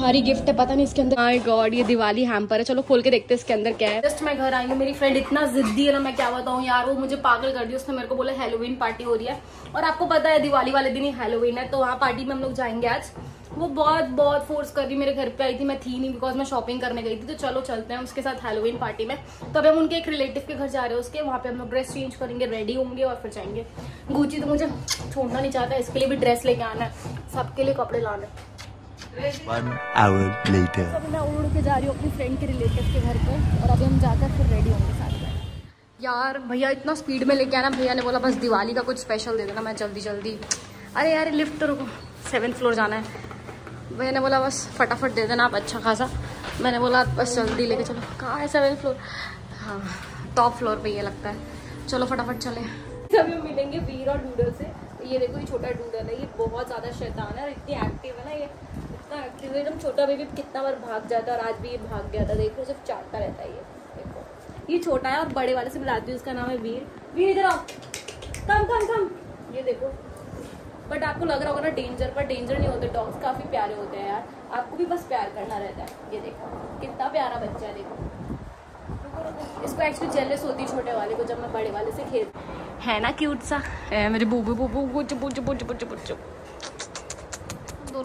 भारी गिफ्ट है पता नहीं इसके अंदर माय गॉड ये दिवाली हैम्पर है। चलो खोल के देखते हैं इसके अंदर क्या है। जस्ट मैं घर आई हूँ मेरी फ्रेंड इतना जिद्दी है ना मैं क्या बताऊँ यार वो मुझे पागल कर दी उसने मेरे को बोला हेलोवीन पार्टी हो रही है। और आपको पता है दिवाली वाले दिन ही हेलोवीन है तो वहाँ पार्टी में हम लोग जाएँगे आज। वो बहुत बहुत फोर्स कर रही मेरे घर पे आई थी मैं थी नहीं बिकॉज़ मैं शॉपिंग करने गई थी तो चलो चलते हैं उसके साथ हेलोविन पार्टी में। तो अभी हम उनके एक रिलेटिव के घर जा रहे हैं उसके वहाँ पे हम लोग ड्रेस चेंज करेंगे रेडी होंगे और फिर जाएँगे। गुची तो मुझे छोड़ना नहीं चाहता इसके लिए भी ड्रेस लेके आना है सबके लिए कपड़े लाने हैं। One hour later. अभी मैं उड़ के जा रही हूँ अपनी फ्रेंड के रिलेटिव के घर पे और अभी हम जाकर फिर रेडी होंगे साथ में यार भैया इतना स्पीड में लेके आना भैया ने बोला बस दिवाली का कुछ स्पेशल दे देना मैं जल्दी जल्दी. अरे यार लिफ्ट तो रुको। सेवन फ्लोर जाना है। भैया ने बोला बस फटाफट दे देना आप अच्छा खासा. मैंने बोला बस जल्दी लेके चलो। कहाँ है सेवन फ्लोर हाँ टॉप फ्लोर पे ये लगता है। चलो फटाफट चले। अभी हम मिलेंगे वीर और डूडल से। ये देखो ये छोटा डूडल है ये बहुत ज़्यादा शैतान है और इतनी एक्टिव है ना ये। इतना एक्टिव छोटा बेबी कितना बार भाग जाता है और आज भी ये भाग गया था, देखो, सिर्फ़ चाटता रहता है ये, देखो। ये छोटा है और बड़े वाले से मिलाती हूँ, उसका नाम है वीर। वीर, इधर आओ। कम कम कम ये देखो। बट आपको लग रहा होगा ना डेंजर पर डेंजर नहीं होते डॉग्स काफ़ी प्यारे होते हैं यार। आपको भी बस प्यार करना रहता है। ये देखो, कितना प्यारा बच्चा है, देखो। इसको एक्चुअली जेलस होती छोटे वाले को, जब मैं बड़े वाले से खेल है ना क्यूट सा? मेरे बूबू बूबू बुच बुच बुच बुच बुच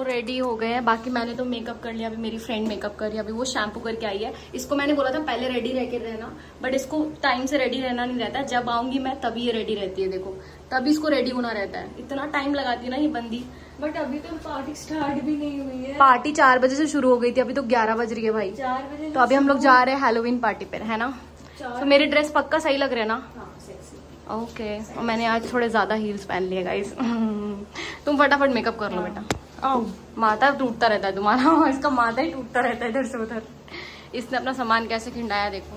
दोनों रेडी हो गए हैं। बाकी मैंने तो मेकअप कर लिया अभी मेरी फ्रेंड मेकअप कर रही है अभी वो शैम्पू करके आई है। इसको मैंने बोला था पहले रेडी रह के रहना बट इसको टाइम से रेडी रहना नहीं रहता। जब आऊँगी मैं तभी ये रेडी रहती है देखो। तभी इसको रेडी होना रहता है। इतना टाइम लगाती है ना ये बंदी। बट अभी तो पार्टी स्टार्ट भी नहीं हुई है। पार्टी चार बजे से शुरू हो गई थी अभी तो ग्यारह बज रही है भाई। चार बजे तो अभी हम लोग जा रहे हैं हेलोविन पार्टी पर है ना? तो मेरी ड्रेस पक्का सही लग रहा है ना? हाँ सेक्सी ओके और मैंने आज थोड़े ज़्यादा हील्स पहन लिए गाइस तुम फटाफट मेकअप कर लो बेटा। आओ माथा टूटता रहता है तुम्हारा। इसका माता ही टूटता रहता है इधर से उधर। इसने अपना सामान कैसे खिंडाया देखो।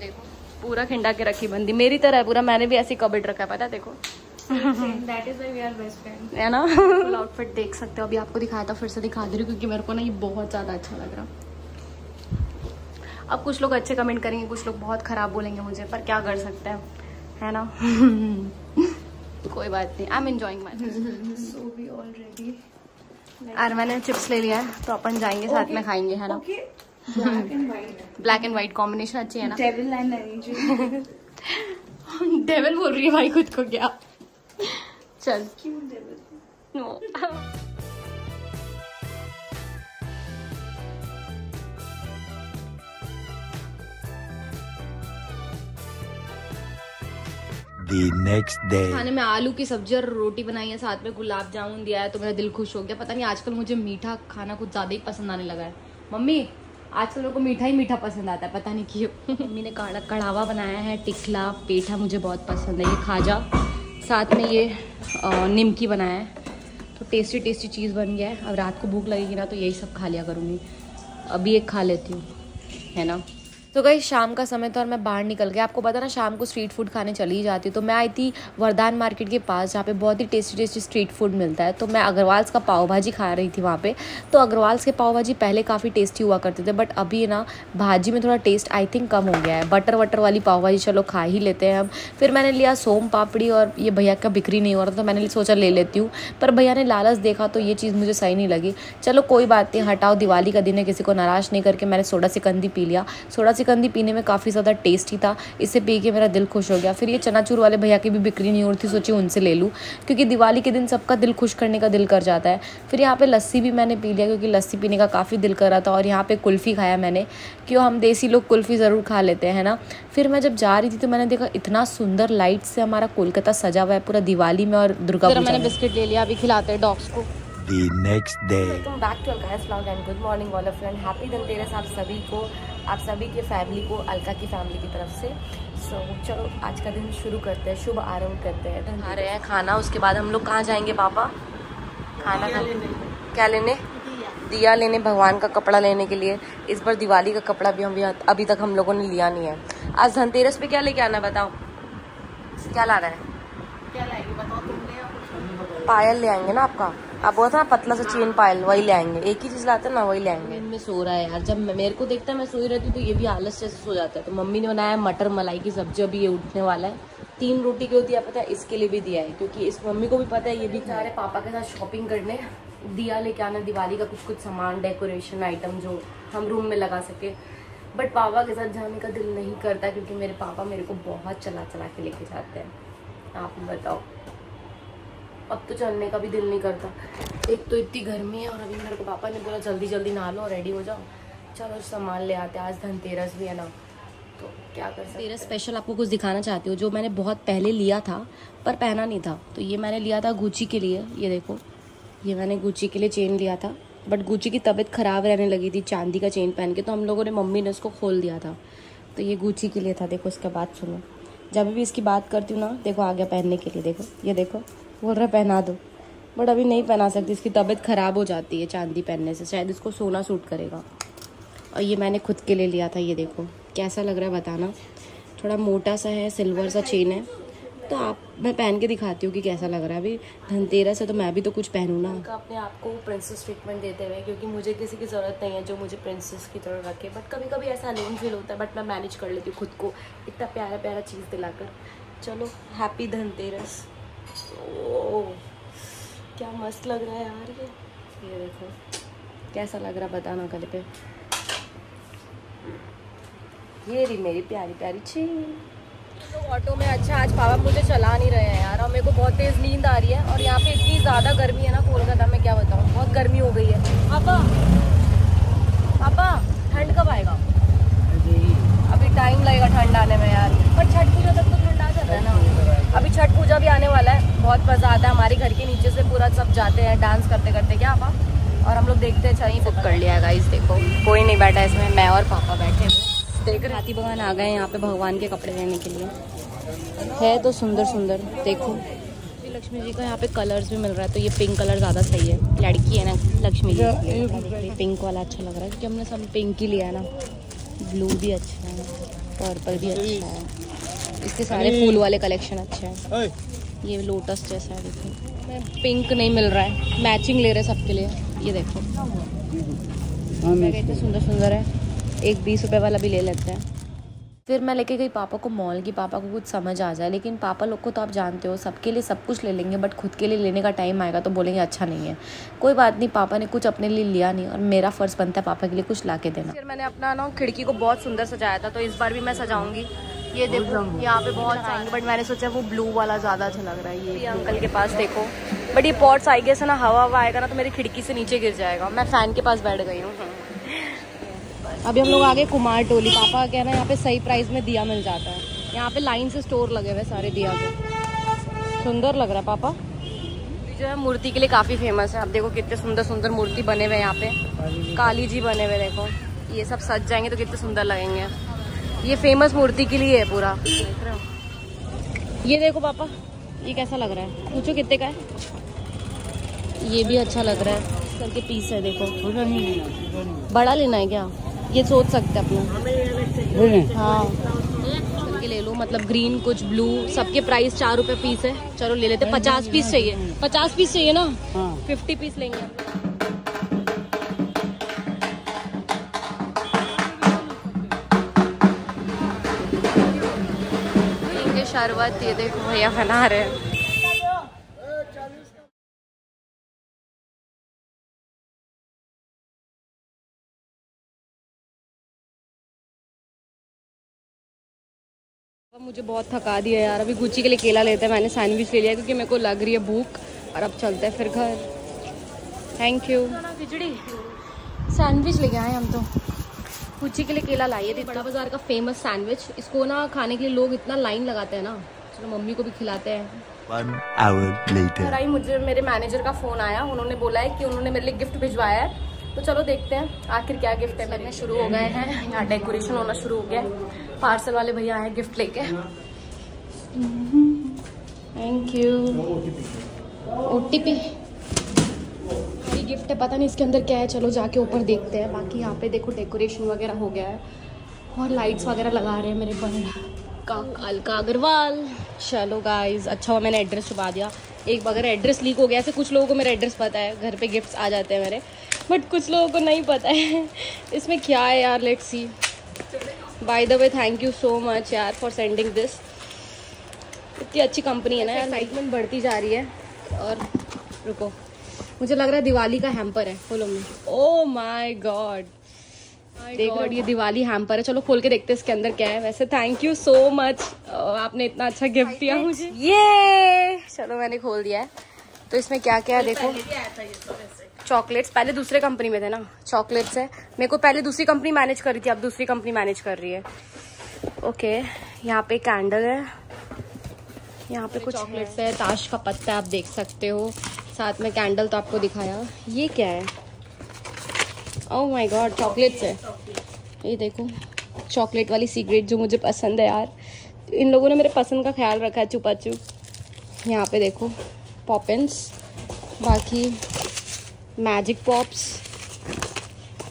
देखो पूरा खिंडा के रखी बंदी। मेरी तरह है पूरा मैंने भी ऐसी कबड रखा है पता देखो। That is we are best friend है ना? आउटफिट देख सकते हो। अभी आपको दिखाया था फिर से दिखा दे रही हूँ क्योंकि मेरे को ना ये बहुत ज़्यादा अच्छा लग रहा। अब कुछ लोग अच्छे कमेंट करेंगे कुछ लोग बहुत खराब बोलेंगे मुझे पर क्या कर सकते हैं? है ना? कोई बात नहीं। I am enjoying my so we already और मैंने चिप्स ले लिया है तो अपन जाएँगे साथ में खाएँगे है ना? Black and white black and white combination अच्छी है ना? डेविल डेविल बोल रही है भाई खुद को क्या? चल। क्यों devil no The next day. खाने में आलू की सब्ज़ी और रोटी बनाई है साथ में गुलाब जामुन दिया है तो मेरा दिल खुश हो गया। पता नहीं आजकल मुझे मीठा खाना कुछ ज़्यादा ही पसंद आने लगा है। मम्मी आजकल मेरे को मीठा ही मीठा पसंद आता है पता नहीं क्यों। मम्मी ने काढ़ा कढ़ावा बनाया है टिकला पेठा मुझे बहुत पसंद है ये खाजा साथ में ये निमकी बनाया है तो टेस्टी टेस्टी चीज़ बन गया है। अब रात को भूख लगेगी ना तो यही सब खा लिया करूँगी। अभी एक खा लेती हूँ है ना? तो गई, शाम का समय था और मैं बाहर निकल गया आपको पता ना, शाम को स्ट्रीट फ़ूड खाने चली जाती तो मैं आई थी वरदान मार्केट के पास, जहाँ पे बहुत ही टेस्टी टेस्टी स्ट्रीट फ़ूड मिलता है। तो मैं अग्रवाल्स का पाव भाजी खा रही थी वहाँ पे। तो अग्रवाल्स के पाव भाजी पहले काफ़ी टेस्टी हुआ करते थे बट अभी ना, भाजी में थोड़ा टेस्ट आई थिंक कम हो गया है। बटर वटर वाली पाव भाजी चलो खा ही लेते हैं हम। फिर मैंने लिया सोम पापड़ी और ये भैया का बिक्री नहीं हो रहा तो मैंने सोचा ले लेती हूँ। पर भैया ने लालच देखा तो ये चीज़ मुझे सही नहीं लगी। चलो कोई बात नहीं, हटाओ। दिवाली का दिन है, किसी को नाराज़ नहीं करके मैंने सोडा सिकंदी पी लिया। सोडा सिकंदी पीने में काफ़ी ज़्यादा टेस्टी था। इसे पी के मेरा दिल खुश हो गया। फिर ये चनाचूर वाले भैया की भी बिक्री नहीं हो रही थी सोची उनसे ले लूँ। क्योंकि दिवाली के दिन सबका दिल खुश करने का दिल कर जाता है। फिर यहाँ पे लस्सी भी मैंने पी लिया क्योंकि लस्सी पीने का काफ़ी दिल कर रहा था और यहाँ पे कुल्फ़ी खाया मैंने। क्यों हम देसी लोग कुल्फ़ी ज़रूर खा लेते हैं ना? फिर मैं जब जा रही थी तो मैंने देखा इतना सुंदर लाइट से हमारा कोलकाता सजा हुआ है पूरा दिवाली में और दुर्गा मैंने बिस्किट ले लिया अभी खिलाते हैं डॉग्स को। The next day. Welcome back to Alka's vlog and good morning वाला फ्रेंड हैप्पी धनतेरस आप सभी को आप सभी के फैमिली को अलका की फैमिली की तरफ़ से। सो so, चलो आज का दिन शुरू करते हैं शुभ आरंभ करते हैं खा रहे हैं खाना उसके बाद हम लोग कहाँ जाएँगे पापा? खाना खाने। क्या लेने? दिया। लेने भगवान का कपड़ा लेने के लिए। इस बार दिवाली का कपड़ा भी हम भी अभी तक हम लोगों ने लिया नहीं है। आज धनतेरस पे क्या लेके आना बताओ? क्या ला रहा है? क्या लाएगी? बताओ या कुछ? पायल ले आएँगे ना आपका? आप बोला था ना पतला सा चेन पायल वही ले आएँगे एक ही चीज़ लाते हैं ना वही ले आएँगे में सो रहा है यार। जब मेरे को देखता है मैं सोई रहती हूँ तो ये भी आलस जैसे सो जाता है। तो मम्मी ने बनाया मटर मलाई की सब्ज़ी अभी ये उठने वाला है। तीन रोटी क्यों दिया पता है इसके लिए भी दिया है। क्योंकि इस मम्मी को भी पता है ये भी जा रहे पापा के साथ शॉपिंग करने दिया लेके आना दिवाली का कुछ कुछ सामान डेकोरेशन आइटम जो हम रूम में लगा सके। बट पापा के साथ जाने का दिल नहीं करता क्योंकि मेरे पापा मेरे को बहुत चला चला के लेके जाते हैं। आप बताओ। अब तो चलने का भी दिल नहीं करता। एक तो इतनी गर्मी है और अभी मेरे को पापा ने बोला जल्दी जल्दी नहा लो रेडी हो जाओ। चलो सामान ले आते आज धनतेरस भी है ना। तो क्या कर सकते तेरस स्पेशल आपको कुछ दिखाना चाहती हूँ। जो मैंने बहुत पहले लिया था पर पहना नहीं था। तो ये मैंने लिया था गुची के लिए। ये देखो। ये मैंने गुची के लिए चेन लिया था। बट गुची की तबीयत ख़राब रहने लगी थी चांदी का चेन पहन के। तो हम लोगों ने मम्मी ने उसको खोल दिया था। तो ये गुची के लिए था। देखो उसका बात सुनो। जब भी इसकी बात करती हूँ ना देखो आ गया पहनने के लिए। देखो ये देखो। बोल रहा पहना दो। बट अभी नहीं पहना सकती, इसकी तबीयत ख़राब हो जाती है चांदी पहनने से। शायद इसको सोना सूट करेगा। और ये मैंने खुद के लिए लिया था, ये देखो। कैसा लग रहा है बताना। थोड़ा मोटा सा है, सिल्वर सा चेन है। तो आप, मैं पहन के दिखाती हूँ कि कैसा लग रहा है। अभी धनतेरस है तो मैं भी तो कुछ पहनूँ ना। अपने आप को प्रिंसेस ट्रीटमेंट देते हुए, क्योंकि मुझे किसी की ज़रूरत नहीं है जो मुझे प्रिंसेस की तरह रखे। बट कभी कभी ऐसा नहीं फील होता है बट मैं मैनेज कर लेती हूँ खुद को। इतना प्यारा प्यारा चीज़ दिलाकर। चलो हैप्पी धनतेरस। ओ क्या मस्त लग रहा है यार ये। ये देखो कैसा लग रहा बताना कल पे। ये रही मेरी प्यारी प्यारी चीज़ तो ऑटो में अच्छा आज पापा मुझे चला नहीं रहे हैं यार और मेरे को बहुत तेज़ नींद आ रही है और यहाँ पे इतनी ज़्यादा गर्मी है ना कोलकाता में क्या बताऊँ बहुत गर्मी हो गई है। पापा पापा ठंड कब आएगा? अभी टाइम लगेगा ठंड आने में यार पर छठ पूजा तक तो ठंड आ जाता है ना। अभी छठ पूजा भी आने वाला है बहुत मज़ा आता है हमारे घर के नीचे से पूरा सब जाते हैं डांस करते करते क्या पापा और हम लोग देखते हैं चाहिए बुक कर लिया है गाइस देखो। कोई नहीं बैठा इसमें मैं और पापा बैठे देख रहे हाथी भगवान आ गए हैं यहाँ पे भगवान के कपड़े लेने के लिए। है तो सुंदर सुंदर देखो। लक्ष्मी जी का यहाँ पे कलर्स भी मिल रहा है तो ये पिंक कलर ज़्यादा सही है। लड़की है ना लक्ष्मी जी। पिंक वाला अच्छा लग रहा है क्योंकि हमने सब पिंक ही लिया है ना। ब्लू भी अच्छा है पर्पल भी अच्छा है। इसके सारे फूल वाले कलेक्शन अच्छे हैं। ये लोटस जैसा है देखो। मैं पिंक नहीं मिल रहा है। मैचिंग ले रहे हैं सबके लिए। ये देखो। इतने सुंदर सुंदर है। एक बीस रुपए वाला भी ले लेते हैं। फिर मैं लेके गई पापा को मॉल की। पापा को कुछ समझ आ जाए लेकिन पापा लोग को तो आप जानते हो सबके लिए सब कुछ ले लेंगे बट खुद के लिए लेने का टाइम आएगा तो बोलेंगे अच्छा नहीं है। कोई बात नहीं पापा ने कुछ अपने लिए लिया नहीं और मेरा फ़र्ज़ बनता है पापा के लिए कुछ ला के देना। फिर मैंने अपना ना खिड़की को बहुत सुंदर सजाया था तो इस बार भी मैं सजाऊँगी। ये देखो यहाँ पे बहुत आएँगे बट मैंने सोचा वो ब्लू वाला ज़्यादा अच्छा लग रहा है ये अंकल के पास देखो। बट ये पॉट्स आई गए ना हवा हवा आएगा ना तो मेरी खिड़की से नीचे गिर जाएगा। मैं फ़ैन के पास बैठ गई हूँ। अभी हम लोग आगे कुमार टोली पापा का कहना है यहाँ पे सही प्राइस में दिया मिल जाता है। यहाँ पे लाइन से स्टोर लगे हुए सारे दिया के। सुंदर लग रहा है पापा। जो है मूर्ति के लिए काफ़ी फ़ेमस है। आप देखो कितने सुंदर सुंदर मूर्ति बने हुए यहाँ पे। काली जी बने हुए देखो। ये सब सज जाएँगे तो कितने सुंदर लगेंगे। ये फ़ेमस मूर्ति के लिए है पूरा। देख रहे हो ये देखो पापा ये कैसा लग रहा है? पूछो कितने का है? ये भी अच्छा लग रहा है। करके पीस है देखो। बड़ा लेना है क्या? ये सोच सकते हैं अपना। हाँ। करके ले लो मतलब ग्रीन कुछ ब्लू सबके प्राइस चार रुपए पीस है। चलो ले लेते पचास पीस चाहिए। पचास पीस चाहिए ना? फिफ्टी पीस लेंगे। शरबत ये देखो भैया बना रहे हैं। मुझे बहुत थका दिया यार। अभी गुच्ची के लिए केला लेते हैं। मैंने सैंडविच ले लिया क्योंकि मेरे को लग रही है भूख। और अब चलते हैं फिर घर। Thank you khichdi. सैंडविच लेके आए हम तो। गुच्ची के लिए केला लाइए थे बड़ा बाज़ार का फ़ेमस सैंडविच इसको ना खाने के लिए लोग इतना लाइन लगाते हैं ना। चलो मम्मी को भी खिलाते हैं। One hour later. आई मुझे मेरे मैनेजर का फ़ोन आया। उन्होंने बोला है कि उन्होंने मेरे लिए गिफ्ट भिजवाया है। तो चलो देखते हैं आखिर क्या गिफ्ट है मेरे शुरू हो गए हैं। यहाँ डेकोरेशन होना शुरू हो गया। है पार्सल वाले भैया आए गिफ्ट लेके। Thank you O T P gift है पता नहीं इसके अंदर क्या है चलो जाके ऊपर देखते हैं। बाकी यहाँ पे देखो डेकोरेशन वगैरह हो गया है। और लाइट्स वगैरह लगा रहे हैं मेरे बहन का अलका अग्रवाल। चलो गाइस अच्छा हुआ मैंने एड्रेस छुपा दिया। एक अगर एड्रेस लीक हो गया ऐसे कुछ लोगों को मेरा एड्रेस पता है। घर पे गिफ्ट्स आ जाते हैं मेरे। बट कुछ लोगों को नहीं पता है। इसमें क्या है यार let's see by the way thank you so much यार फॉर सेंडिंग दिस इतनी अच्छी कंपनी है ना यार। एक्साइटमेंट बढ़ती जा रही है। और रुको। मुझे लग रहा है दिवाली का हैम्पर है खोलो मैं। ओ माई गॉड देख हो ये दिवाली हैम्पर है। चलो खोल के देखते हैं इसके अंदर क्या है। वैसे थैंक यू सो मच आपने इतना अच्छा गिफ्ट दिया मुझे। ये चलो मैंने खोल दिया है। तो इसमें क्या क्या है देखो। चॉकलेट्स पहले दूसरे कंपनी में थे ना। चॉकलेट्स है। मेरे को पहले दूसरी कंपनी मैनेज कर रही थी अब दूसरी कंपनी मैनेज कर रही है। ओके यहाँ पे कैंडल है। यहाँ पे कुछ चॉकलेट्स है ताश का पत्ता आप देख सकते हो। साथ में कैंडल तो आपको दिखाया। ये क्या है? ओह माय गॉड चॉकलेट्स है। ये देखो चॉकलेट वाली सिगरेट जो मुझे पसंद है यार। इन लोगों ने मेरे पसंद का ख्याल रखा है चुपा चुप यहाँ पे देखो पॉपिन्स बाकी मैजिक पॉप्स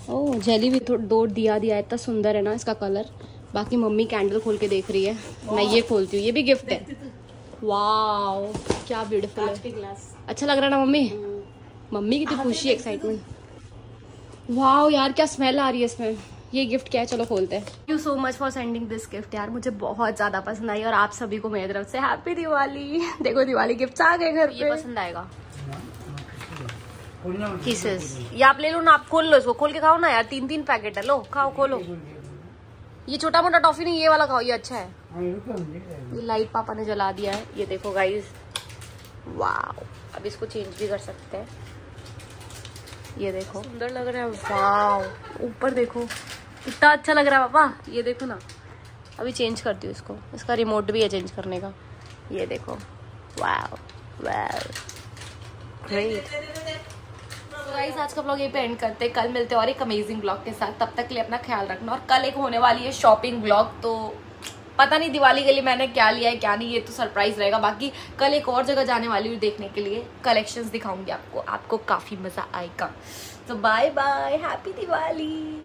ओह जेली भी थोड़ा दो दिया दिया इतना सुंदर है ना इसका कलर बाकी मम्मी कैंडल खोल के देख रही है। मैं ये खोलती हूँ ये भी गिफ्ट है। वाओ क्या ब्यूटीफुल है। अच्छा लग रहा है ना मम्मी? मम्मी कितनी खुशी एक्साइटमेंट वाओ यार क्या स्मेल आ रही है इसमें? ये गिफ्ट क्या है? चलो खोलते हैं। Thank you so much for sending this gift यार मुझे बहुत ज़्यादा पसंद आई और आप सभी को मेरी तरफ़ से हैप्पी दिवाली। देखो दिवाली गिफ्ट आ गए घर पे। पसंद आएगा। किसेस ये आप ले लो ना आप खोल लो इसको। खोल के खाओ ना यार तीन तीन पैकेट है लो खाओ खोलो। ये छोटा मोटा टॉफी नहीं ये वाला खाओ ये अच्छा है। ये लाइट पापा ने जला दिया है। ये देखो गाइस वाओ अब इसको चेंज भी कर सकते हैं। ये देखो। सुंदर लग रहा है वाओ ऊपर देखो। कितना अच्छा लग रहा है पापा। ये देखो ना। अभी चेंज करती हूँ इसको। इसका रिमोट भी है चेंज करने का। ये देखो। वाओ वाओ ग्रेट गाइस आज का ब्लॉग ये पे एंड करते हैं। कल मिलते हैं और एक अमेजिंग ब्लॉग के साथ। तब तक के लिए अपना ख्याल रखना। और कल एक होने वाली है शॉपिंग ब्लॉग तो पता नहीं दिवाली के लिए मैंने क्या लिया है, क्या नहीं, ये तो सरप्राइज़ रहेगा। बाकी कल एक और जगह जाने वाली हूँ देखने के लिए। कलेक्शंस दिखाऊँगी आपको। आपको काफ़ी मज़ा आएगा। तो बाय बाय हैप्पी दिवाली!